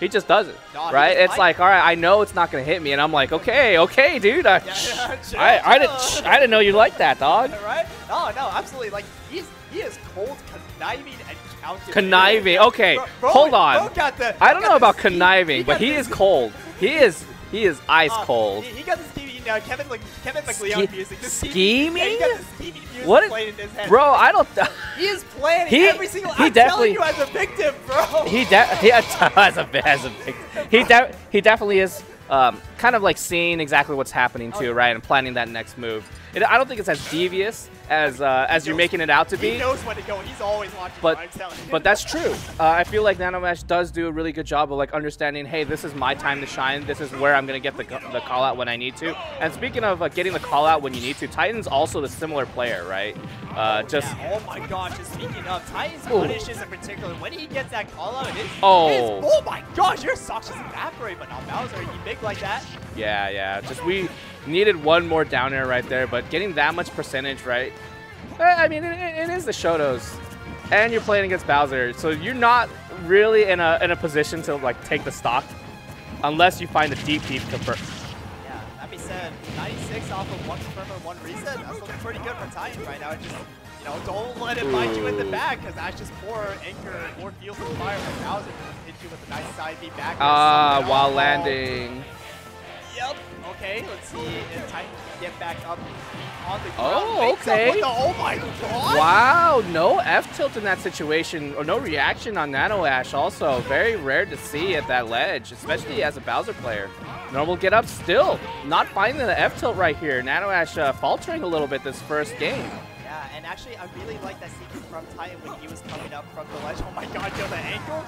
he just does it, No, he right? It's like, all right, I know it's not gonna hit me, and I'm like, okay, okay, dude. I, Yeah, yeah, chill, I, I didn't, I didn't know you like that, dog. right? No, no, absolutely. Like he's he is cold, conniving, and calculating. Conniving. Okay, Bro- bro- hold on. got the- I don't know about conniving, but he is cold. He is, he is ice uh, cold. He, he got the Uh, Kevin like Kevin MacLeod music. The scheming? Yeah, he got the scheming music What is- playing in his head. Bro, I don't. he is planning he- every single. he I'm definitely- telling you as a victim, bro. He de- he as a as a big, he de- he definitely is um, kind of like seeing exactly what's happening Oh, too, yeah. right, and planning that next move. It, I don't think it's as devious as uh, as you're making it out to be. he knows when to go. He's always watching. But-. But that's true. Uh, I feel like Nanoash does do a really good job of like understanding, hey, this is my time to shine. This is where I'm gonna get the, the call out when I need to. And speaking of uh, getting the call out when you need to, Titan's also the similar player, right? Uh, just Yeah, oh my gosh, just speaking of, Titans Ooh. punishes in particular, when he gets that call out, it is, Oh. it is- oh my gosh, your socks just evaporate, but not Bowser, he big like that. yeah, yeah. Just we needed one more down air right there, but getting that much percentage, right? Eh, I mean, it, it is the Shotos, and you're playing against Bowser, so you're not really in a in a position to like take the stock, unless you find a deep, deep convert. Yeah, that being said, 96 off of one confirm and one reset, that's looking pretty good for Titan right now. It just, you know, don't let it bite you in the back, because that's just more anchor, more fuel for the fire from Bowser. Hit you with a nice side beat back. Ah, Something while else. landing. Yep. Okay, let's see if Titan can get back up on the ground. Oh, okay. the- oh my god! Wow, no F tilt in that situation, or no reaction on Nano Ash. Also, very rare to see at that ledge, especially as a Bowser player. Normal get up still, not finding the F tilt right here. Nano Ash uh, faltering a little bit this first game. Yeah, and actually, I really like that sequence from Titan when he was coming up from the ledge. Oh my god, yo, the ankle.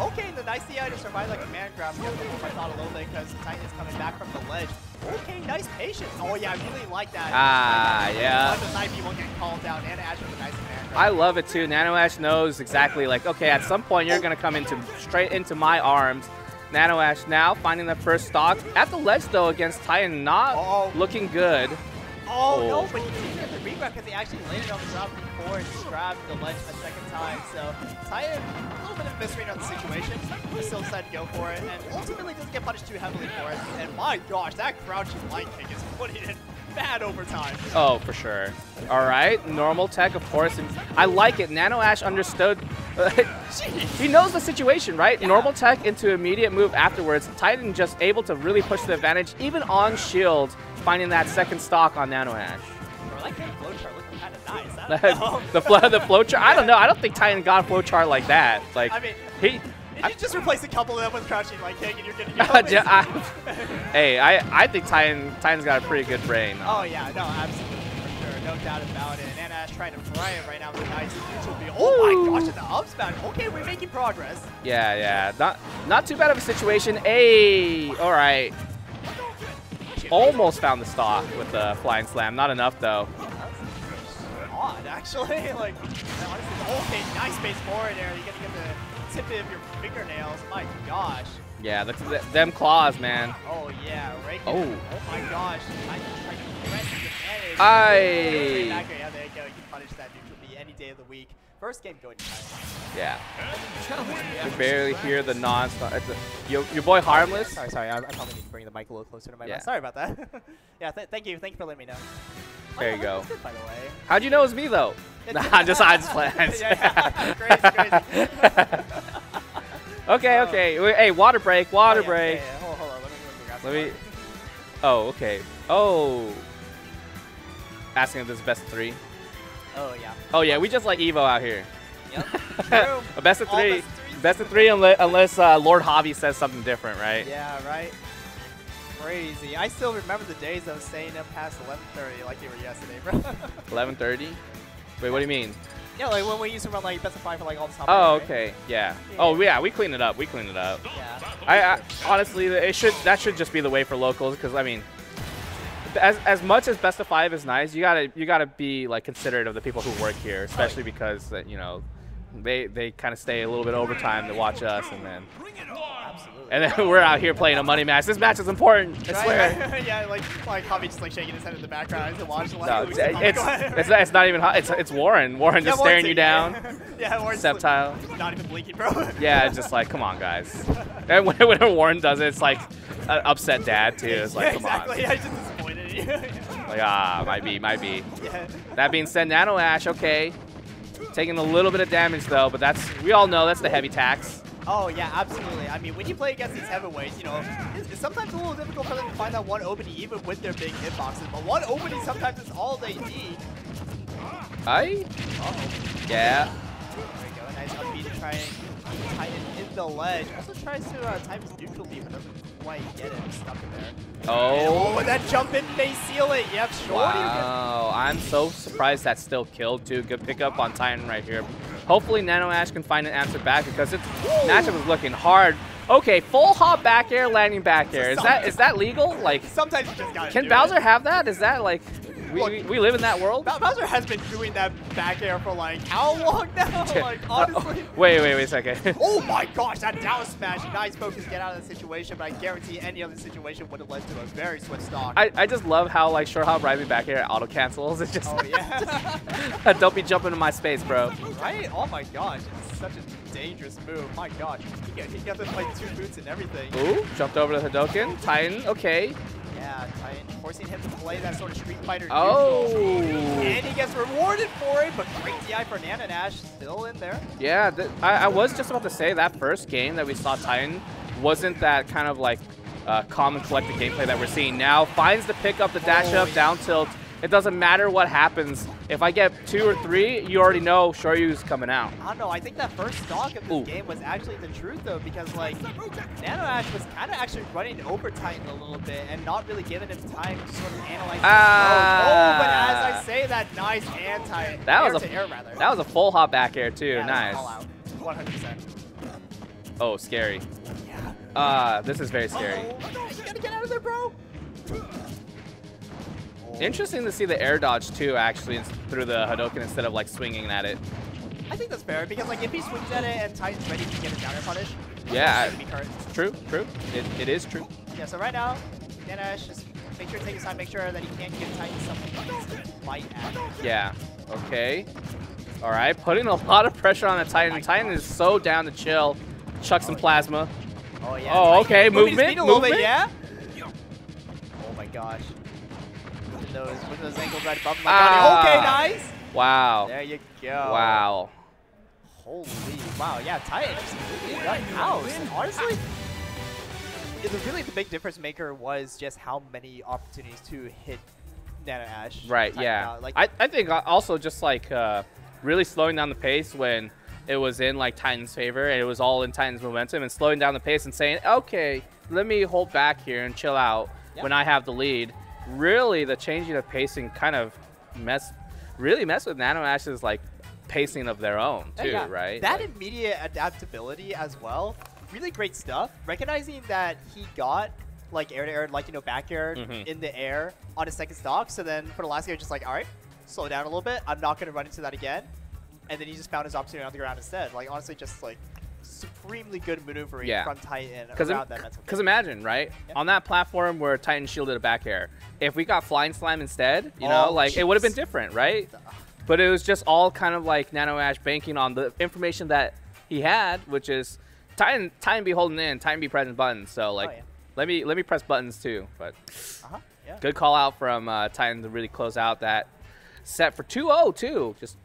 Okay, the nice DI to survive like a man grab. To my thought a little bit because Titan is coming back from the ledge. Okay, nice patience. Oh yeah, I really like that. Ah, yeah. When the knife won't get called down and Ash with a nice man grab. I love it too. Nano Ash knows exactly like, okay, at some point you're gonna come into straight into my arms. Nano Ash now finding the first stock at the ledge though against Titan, not Uh-oh. looking good. Oh, no, Oh. but he didn't get the regrab because he actually landed on the ground before and just grabbed the ledge a second time. So Titan, a little bit of a misread on the situation, but still decided to go for it, and ultimately doesn't get punished too heavily for it. And my gosh, that crouching light kick is putting in bad overtime. Oh, for sure. All right, normal tech, of course. And I like it. Nano Ash understood. he knows the situation, right? Yeah. Normal tech into immediate move afterwards. Titan just able to really push the advantage, even on shield, finding that second stock on Nano Ash. Bro, that kind of flowchart looking kind of nice. I the flow, the flow chart. I don't know. I don't think Titan got a flow chart like that. Like I mean, he. if you just replace a couple of them with crouching kick and you're getting Ja- I- hey, I I think Titan Titan's got a pretty good brain. Oh yeah, no, absolutely, for sure, no doubt about it. And Ash trying to fry it right now with a nice neutral. Oh my gosh, and the up smash. Okay, we're making progress. Yeah, yeah. Not not too bad of a situation. Hey, all right. Almost found the stock with the flying slam. Not enough though. That's odd, actually. like, okay, nice space forward there. You're gonna get the tip of your fingernails. My gosh. Yeah, the, the, them claws, man. Oh yeah, right. Oh. Here. Oh my gosh. I tried to press the advantage. Aye. Yeah, there you go. You can punish that neutral B any day of the week. First game going to Yeah. Yeah. You barely hear the non-stop. Your, your boy Harmless. Sorry, sorry. I, I probably need to bring the mic a little closer to my Yeah. mouth. Sorry about that. yeah, th thank you. Thank you for letting me know. There Oh, you go. good, by the way. How'd you know it was me though? Nah, I'm just I just playing. yeah, yeah. crazy, crazy. okay, Oh. okay. Wait, Hey, water break, water Oh, yeah, break. Yeah, yeah. Hold, hold on. Let me, let me grab Let me- Oh, okay. Oh. Asking if this is best of three. Oh, yeah. Oh yeah, we just like Evo out here. Yep. True. best of three. best of. Three unless, unless uh, Lord Hobby says something different, right? Yeah, right. Crazy. I still remember the days of staying up past 11:30 like you were yesterday, bro. 11:30. Wait, what do you mean? yeah, like when we used to run like best of five for like all the top. Oh, right? okay. Yeah. Yeah. Oh, yeah. We clean it up. We clean it up. Yeah. I, I honestly, it should that should just be the way for locals because I mean, as as much as best of five is nice, you gotta you gotta be like considerate of the people who work here, especially because uh, you know they they kind of stay a little bit overtime to watch us, and then Absolutely. and then we're out here playing a money match. This match is important. I swear. yeah, like like Javi just like shaking his head in the background as he watches the No, last it's, Luis it's, Almagro. it's, not- it's not even hot. It's, it's Warren. Warren just Warren's staring you down. yeah, Warren's Septile. Not even blinking, bro. Yeah, just like, come on, guys. And when, when Warren does it, it's like an upset dad, too. It's like, yeah, come exactly. on. Yeah, he's just disappointed in you. Like, ah, might be, might be. That being said, Nano Ash, okay. Taking a little bit of damage, though, but that's, we all know that's the heavy tax. Oh yeah, absolutely. I mean, when you play against these heavyweights, you know, it's, it's sometimes a little difficult for them to find that one opening even with their big hitboxes. But one opening sometimes is all they need. I, Uh-oh. yeah. There we go. Nice upbeat to try and keep Titan in the ledge. Also tries to uh, time his neutral B, quite get it. Stuck in there. Oh. Oh, that jump in may seal it. Yep, Shorty. Wow, I'm so surprised that still killed too. Good pickup on Titan right here. Hopefully Nano Ash can find an answer back because its matchup is looking hard. Okay, full hop back air, landing back air. Is that is that legal? Like, Sometimes you just gotta can Bowser It. have that? Is that like, we, we, we live in that world? Bowser has been doing that back air for like how long now? like Uh, honestly. wait, wait, wait a second. Oh my gosh, that down smash. Nice focus get out of the situation, but I guarantee any other situation would have led to a very swift stock. I, I just love how like short hop rising back air auto cancels. It just oh yeah. don't be jumping in my space, bro. right? Oh my gosh, it's such a dangerous move. My gosh. He got, he got this like two boots and everything. Ooh, jumped over to Hadoken. Titan, okay. Yeah, Titan forcing him to play that sort of Street Fighter Oh. And he gets rewarded for it, but great DI for Nanoash still in there. Yeah, th I, I was just about to say that first game that we saw Titan wasn't that kind of like uh, common collected gameplay that we're seeing now. Finds the pick up, the dash Oh, up, yeah. down tilt. It doesn't matter what happens. If I get two or three, you already know Shoryu's coming out. I don't know. I think that first stock of this Ooh. game was actually the truth, though, because like Nano Ash was kind of actually running over Titan a little bit and not really giving him time to sort of analyze. Ah. Oh, but as I say that, nice anti. That air was a air rather. that was a full hop back air too. yeah, nice. All out. 100%. Oh, scary. Yeah. Uh, this is very scary. Uh-oh. You gotta get out of there, bro. Interesting to see the air dodge too, actually, through the Hadoken instead of like swinging at it. I think that's fair because like if he swings at it and Titan's ready to get a counter punish, Yeah, be. True, true. It, it is true. Yeah, so right now, Nanoash just make sure to take his time, make sure that he can't give Titan something to fight at. Yeah. Okay. All right. Putting a lot of pressure on the Titan. Titan is so down to chill. Chuck some oh, plasma. Oh yeah. Oh, okay, movement, little bit, movement. yeah. Oh my gosh. Those, with those ankles right above him. Like, okay, Ah. nice. Wow. There you go. Wow. Holy wow, yeah, Titan just completely got house. Honestly, the really the big difference maker was just how many opportunities to hit Nanoash. Right. Yeah. out. Like, I, I think uh, also just like uh, really slowing down the pace when it was in like Titan's favor and it was all in Titan's momentum and slowing down the pace and saying, okay, let me hold back here and chill out Yeah. when I have the lead. Really, the changing of pacing kind of mess, really mess with Nano Ash's like pacing of their own too, yeah. right? That Like- immediate adaptability as well, really great stuff. Recognizing that he got like air to air, like you know back air Mhm. in the air on his second stock. So then for the last year, just like all right, slow down a little bit. I'm not gonna run into that again. And then he just found his opportunity on the ground instead. Like honestly, just like supremely good maneuvering Yeah. from Titan Because around that mental. because imagine right Yeah. on that platform where Titan shielded a back air, if we got flying slam instead, you know, Oh, like it would have been different, right? But it was just all kind of like Nano Ash banking on the information that he had, which is Titan Titan be holding in, Titan be pressing buttons. So like, Oh, yeah. let me let me press buttons too. But Uh huh. Yeah. good call out from uh, Titan to really close out that set for 2-0 too. Just